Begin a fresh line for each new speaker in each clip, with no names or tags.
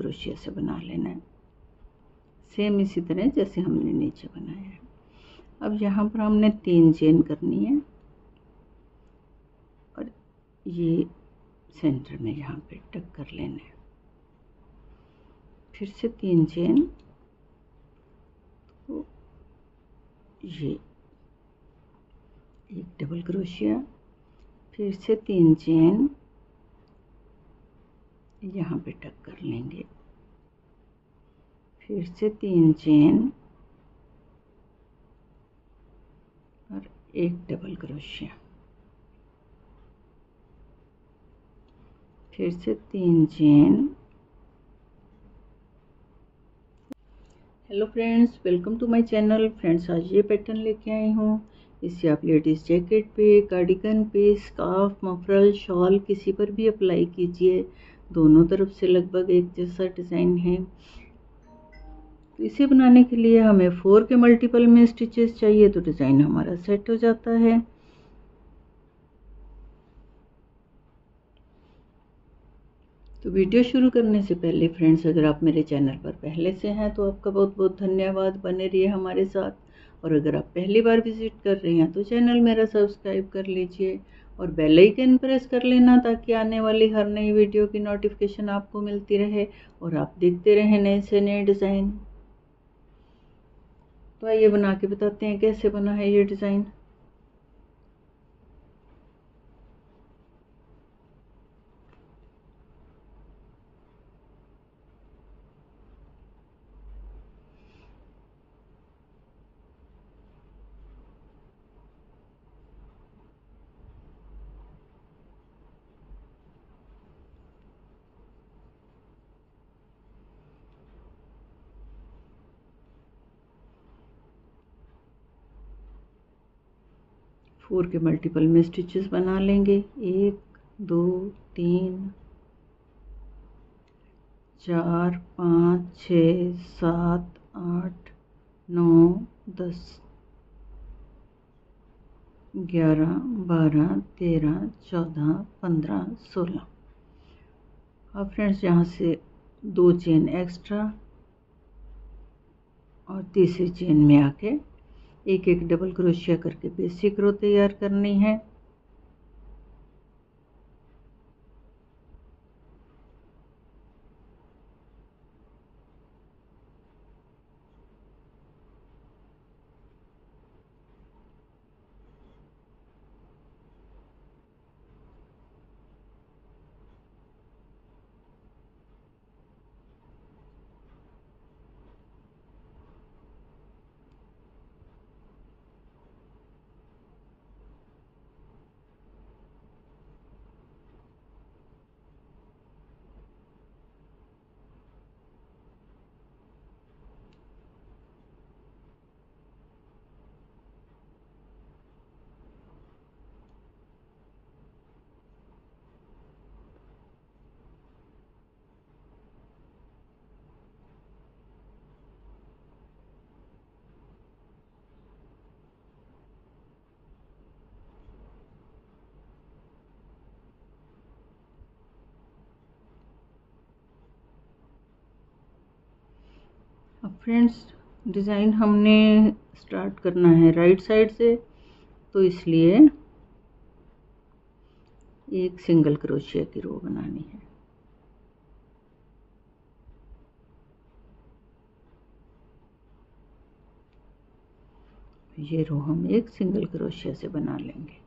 Crochet से बना लेना है। सेम इसी तरह जैसे हमने नीचे बनाया है। अब यहाँ पर हमने तीन चेन करनी है। और ये सेंटर में यहाँ पे टक कर लेना है। फिर से तीन चेन तो ये एक डबल क्रोशिया फिर से तीन चेन यहाँ पे टक कर लेंगे। फिर से तीन चेन और एक डबल क्रोशिया फिर से तीन chain hello friends welcome to my channel friends आज ये पैटर्न लेके आई हूँ। इसे आप लेडीज़ जैकेट पे कार्डिगन पे स्कार्फ मफरल शॉल किसी पर भी अप्लाई कीजिए। दोनों तरफ़ से लगभग एक जैसा डिज़ाइन है। तो इसे बनाने के लिए हमें फोर के मल्टीपल में स्टिचेस चाहिए तो डिज़ाइन हमारा सेट हो जाता है। तो वीडियो शुरू करने से पहले फ्रेंड्स, अगर आप मेरे चैनल पर पहले से हैं तो आपका बहुत बहुत धन्यवाद बने रहिए हमारे साथ। और अगर आप पहली बार विज़िट कर रहे हैं तो चैनल मेरा सब्सक्राइब कर लीजिए। और बेल आइकन प्रेस कर लेना ताकि आने वाली हर नई वीडियो की नोटिफिकेशन आपको मिलती रहे और आप देखते रहें नए से नए डिज़ाइन तो आइए बना के बताते हैं कैसे बना है ये डिज़ाइन फोर के मल्टीपल में स्टिचेस बना लेंगे। एक, दो, तीन, चार, पाँच छ सात, आठ, नौ, दस, ग्यारह, बारह, तेरह, चौदह, पंद्रह, सोलह। अब फ्रेंड्स, यहाँ से दो चेन एक्स्ट्रा और तीसरी चेन में आके एक एक डबल क्रोशिया करके बेसिक रो तैयार करनी है अब फ्रेंड्स, डिज़ाइन हमने स्टार्ट करना है राइट साइड से तो इसलिए एक सिंगल क्रोशिया की रो बनानी है। ये रो हम एक सिंगल क्रोशिया से बना लेंगे।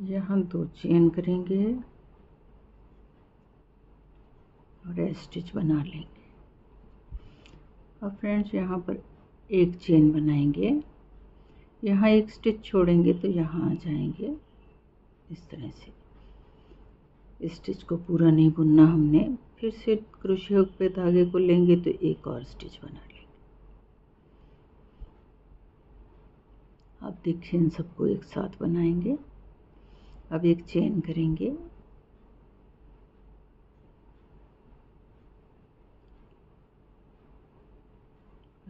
यहाँ दो चेन करेंगे और स्टिच बना लेंगे। अब फ्रेंड्स, यहाँ पर एक चेन बनाएँगे। यहाँ एक स्टिच छोड़ेंगे तो यहाँ आ जाएँगे। इस तरह से। स्टिच को पूरा नहीं बुनना हमने। फिर से क्रोशे हुक पे धागे को लेंगे तो एक और स्टिच बना लेंगे। अब देखिए, इन सबको एक साथ बनाएँगे। अब एक चेन करेंगे।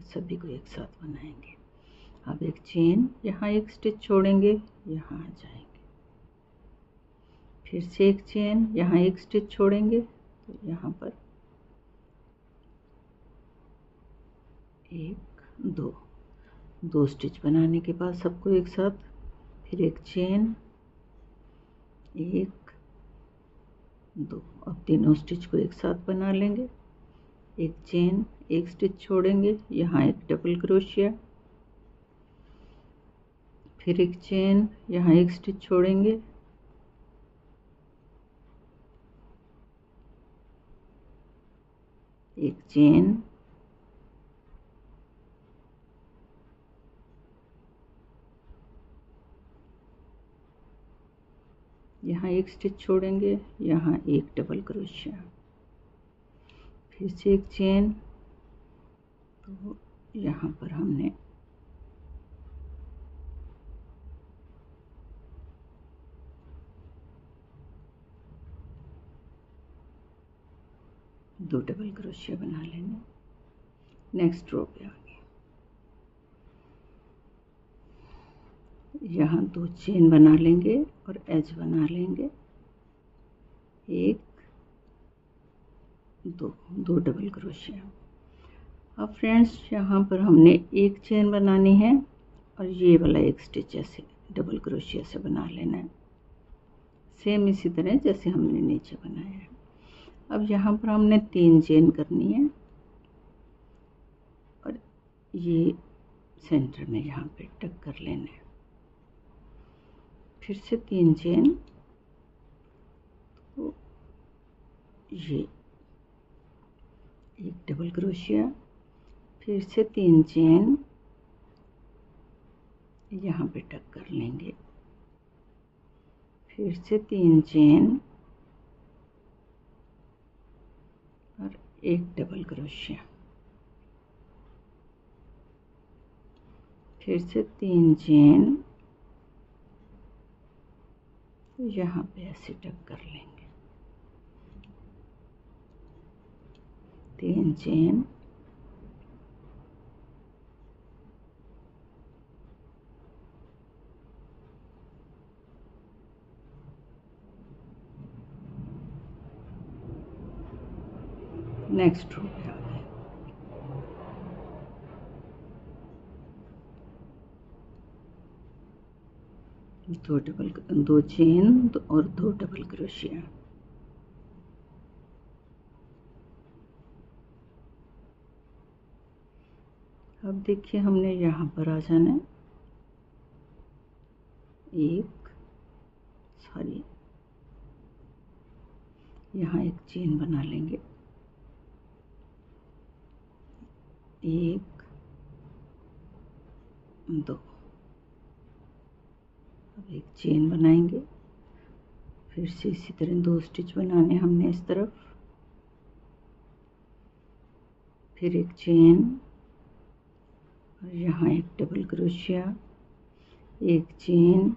सभी को एक साथ बनाएँगे। अब एक चेन यहाँ एक स्टिच छोड़ेंगे, यहाँ आ जाएँगे। फिर से एक चेन यहाँ एक स्टिच छोड़ेंगे तो यहाँ पर एक, दो दो स्टिच बनाने के बाद सबको एक साथ, फिर एक चेन एक, दो। अब तीनों स्टिच को एक साथ बना लेंगे। एक चेन, एक स्टिच छोड़ेंगे। यहाँ एक डबल क्रोशिया। फिर एक चेन, यहाँ एक स्टिच छोड़ेंगे। एक चेन यहाँ एक स्टिच छोड़ेंगे, यहाँ एक डबल क्रोशिया फिर से एक चेन तो यहाँ पर हमने दो डबल क्रोशिया बना लेंगे नेक्स्ट रो पे आगे। यहाँ दो चेन बना लेंगे और एज बना लेंगे। एक, दो दो डबल क्रोशिया अब फ्रेंड्स यहाँ पर हमने एक चेन बनानी है और ये वाला एक स्टिच ऐसे डबल क्रोशिया से बना लेना है। सेम इसी तरह जैसे हमने नीचे बनाया है। अब यहाँ पर हमने तीन चेन करनी है और ये सेंटर में यहाँ पे टक कर लेना है। फिर से तीन चेन ये एक डबल क्रोशिया फिर से तीन चेन यहाँ पे टक कर लेंगे फिर से तीन चेन और एक डबल क्रोशिया फिर से तीन चेन यहाँ पे ऐसे टक कर लेंगे। तीन चेन। नेक्स्ट रो पे आ गए दो डबल दो चेन और दो डबल क्रोशिया अब देखिए हमने यहाँ पर आ जाना है। एक सॉरी यहाँ एक चेन बना लेंगे। एक, दो। अब एक चेन बनाएँगे। फिर से इसी तरह दो स्टिच बनाने हमने इस तरफ़। फिर एक चेन और यहाँ एक डबल क्रोशिया एक चेन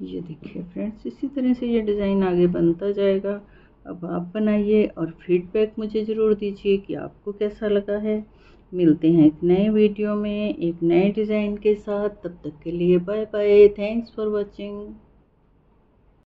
ये देखिए फ्रेंड्स इसी तरह से ये डिज़ाइन आगे बनता जाएगा। अब आप बनाइए और फीडबैक मुझे ज़रूर दीजिए कि आपको कैसा लगा है। मिलते हैं एक नए वीडियो में, एक नए डिज़ाइन के साथ। तब तक के लिए bye bye thanks for watching